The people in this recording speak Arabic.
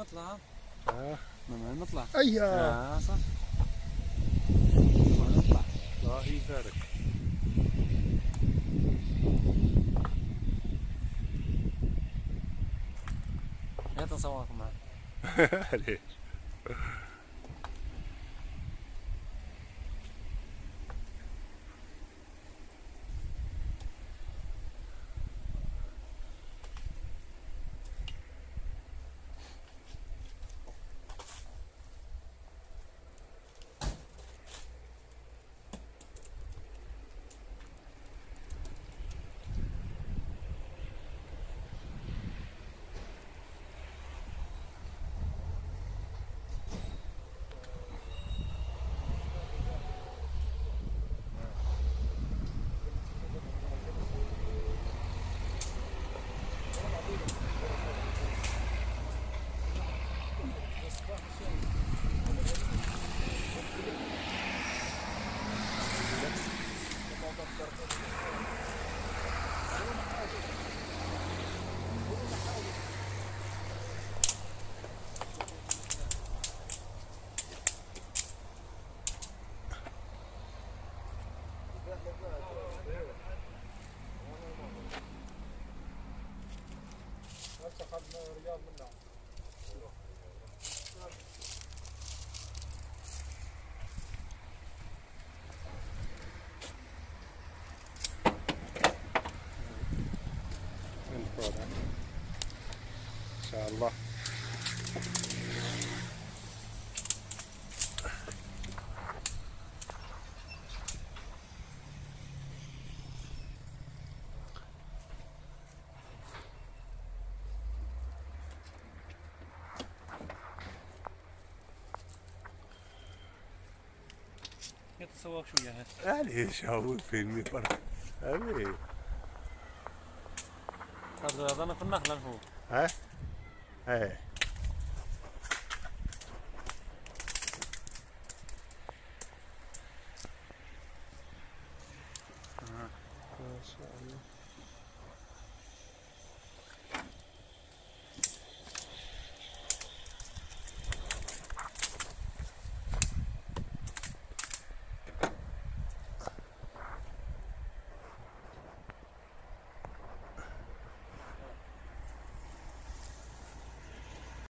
نطلع. آه. من نطلع. أيوه. آه صح. نطلع الله يبارك يا تصوركم معي ليش؟ ان شاء الله تصور شوية هات معليش يعني هو فيلم برا امي يعني. هذا أنا في النخله هو. ها؟ آه. ما شاء الله.